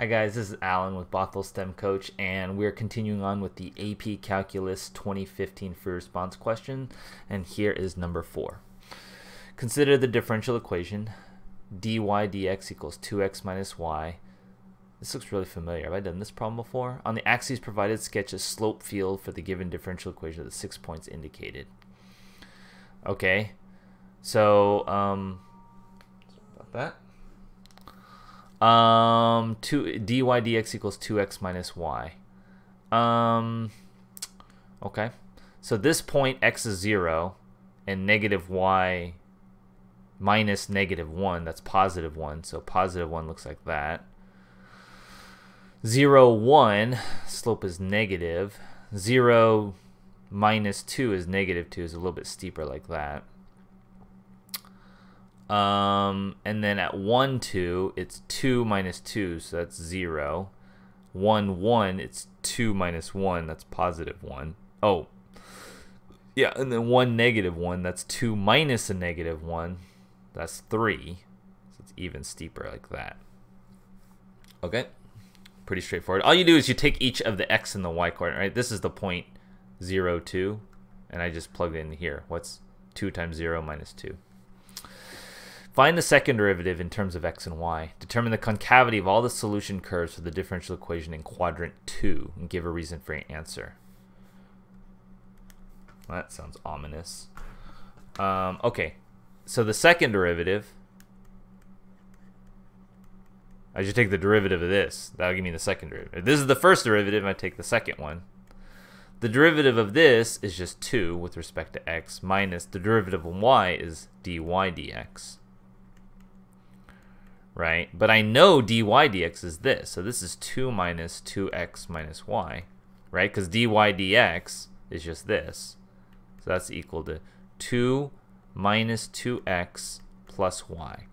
Hi guys, this is Allen with Bothell STEM Coach, and we're continuing on with the AP Calculus 2015 free response question, and here is number four. Consider the differential equation dy dx equals 2x minus y. This looks really familiar. Have I done this problem before? On the axes provided, sketch a slope field for the given differential equation with the six points indicated. Okay, so um, about that. Um, two dy dx equals 2x minus y. Um, okay. So this point x is 0 and negative y minus negative 1, that's positive 1. So positive 1 looks like that. 0, 1, slope is negative. 0 minus 2 is negative 2, is a little bit steeper like that. Um, and then at 1, 2, it's 2 minus 2, so that's 0. 1, 1, it's 2 minus 1, that's positive 1. Oh, yeah, and then 1, negative 1, that's 2 minus a negative 1, that's 3. So it's even steeper like that. Okay, pretty straightforward. All you do is you take each of the x and the y coordinate, right? This is the point 0, 2, and I just plugged it in here. What's 2 times 0 minus 2? Find the second derivative in terms of x and y. Determine the concavity of all the solution curves for the differential equation in quadrant 2 and give a reason for your answer. Well, that sounds ominous. Um, okay, so the second derivative, I should take the derivative of this. That'll give me the second derivative. this is the first derivative, I take the second one. The derivative of this is just 2 with respect to x minus the derivative of y is dy dx right? But I know dy dx is this. So this is 2 minus 2x minus y, right? Because dy dx is just this. So that's equal to 2 minus 2x plus y.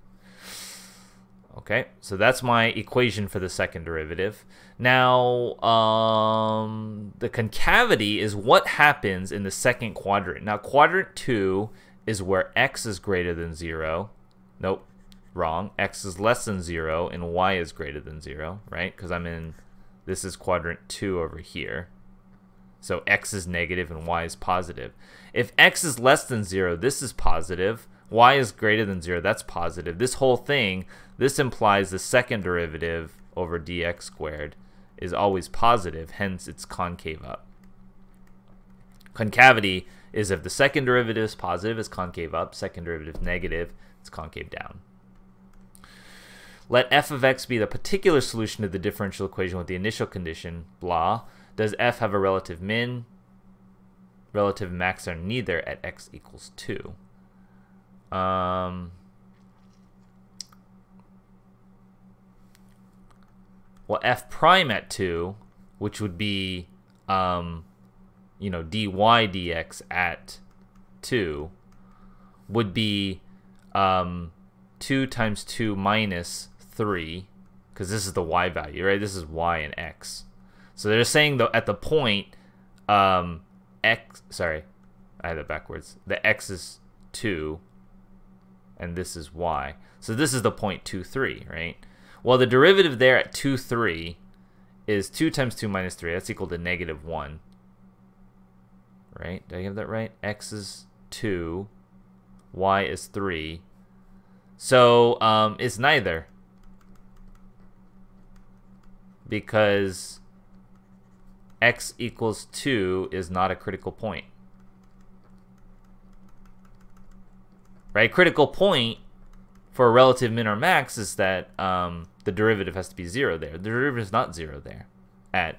Okay, so that's my equation for the second derivative. Now, um, the concavity is what happens in the second quadrant. Now, quadrant 2 is where x is greater than 0. Nope, wrong. X is less than 0 and Y is greater than 0, right? Because I'm in, this is quadrant 2 over here. So X is negative and Y is positive. If X is less than 0, this is positive. Y is greater than 0, that's positive. This whole thing, this implies the second derivative over dx squared is always positive, hence it's concave up. Concavity is if the second derivative is positive, it's concave up. Second derivative negative, it's concave down. Let f of x be the particular solution to the differential equation with the initial condition, blah. Does f have a relative min? Relative max are neither at x equals 2. Um, well, f prime at 2, which would be, um, you know, dy dx at 2, would be um, 2 times 2 minus 3 because this is the y value, right? This is y and x. So they're saying that at the point um, x, sorry, I had it backwards. The x is 2 and this is y. So this is the point 2, 3, right? Well, the derivative there at 2, 3 is 2 times 2 minus 3. That's equal to negative 1. Right? Did I have that right? x is 2, y is 3. So um, it's neither because x equals 2 is not a critical point. Right? Critical point for a relative min or max is that um, the derivative has to be 0 there. The derivative is not 0 there at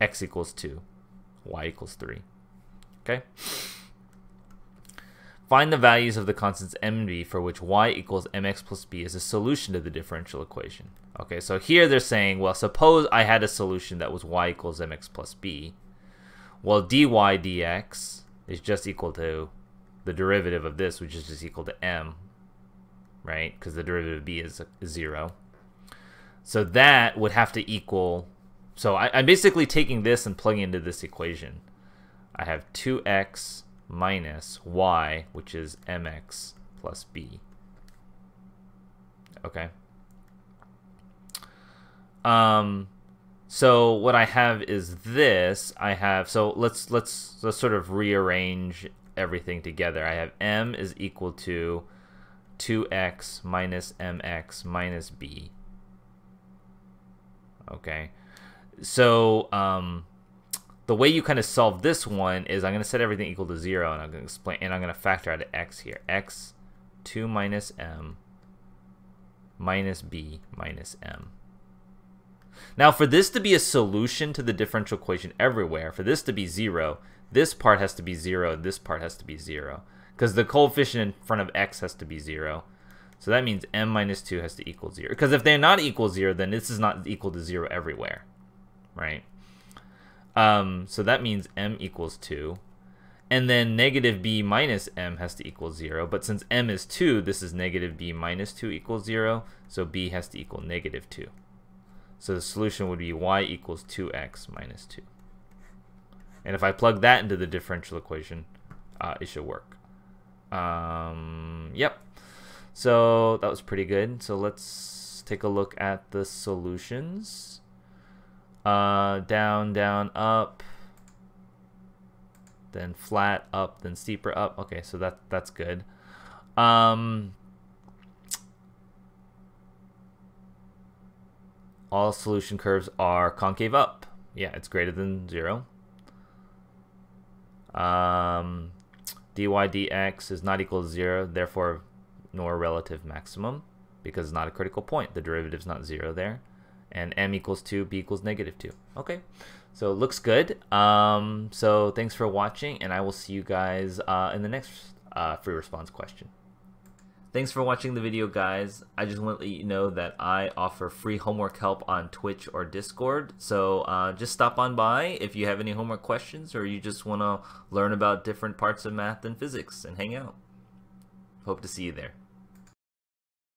x equals 2, y equals 3. Okay? Find the values of the constants m and b for which y equals mx plus b is a solution to the differential equation. Okay, so here they're saying, well, suppose I had a solution that was y equals mx plus b. Well, dy dx is just equal to the derivative of this, which is just equal to m, right? Because the derivative of b is, 0. So that would have to equal... So I, I'm basically taking this and plugging into this equation. I have 2x minus y, which is mx plus b. Okay. Um, so what I have is this. I have so let's let's let's sort of rearrange everything together. I have m is equal to 2x minus mx minus b. Okay, so um, the way you kind of solve this one is I'm going to set everything equal to zero, and I'm going to explain, and I'm going to factor out x here. x 2 minus m minus b minus m. Now, for this to be a solution to the differential equation everywhere, for this to be 0, this part has to be 0, this part has to be 0. Because the coefficient in front of x has to be 0. So that means m minus 2 has to equal 0. Because if they're not equal 0, then this is not equal to 0 everywhere. Right? Um, so that means m equals 2. And then negative b minus m has to equal 0. But since m is 2, this is negative b minus 2 equals 0. So b has to equal negative 2. So the solution would be y equals 2x minus 2. And if I plug that into the differential equation, uh, it should work. Um, yep. So that was pretty good. So let's take a look at the solutions. Uh, down, down, up, then flat, up, then steeper, up. Okay, so that that's good. Um, all solution curves are concave up. Yeah, it's greater than zero. Um, dy dx is not equal to zero, therefore nor relative maximum because it's not a critical point. The derivative is not zero there. And m equals 2, b equals negative 2. Okay, so it looks good. Um, so thanks for watching, and I will see you guys uh, in the next uh, free response question. Thanks for watching the video, guys. I just want to let you know that I offer free homework help on Twitch or Discord. So uh, just stop on by if you have any homework questions or you just want to learn about different parts of math and physics and hang out. Hope to see you there.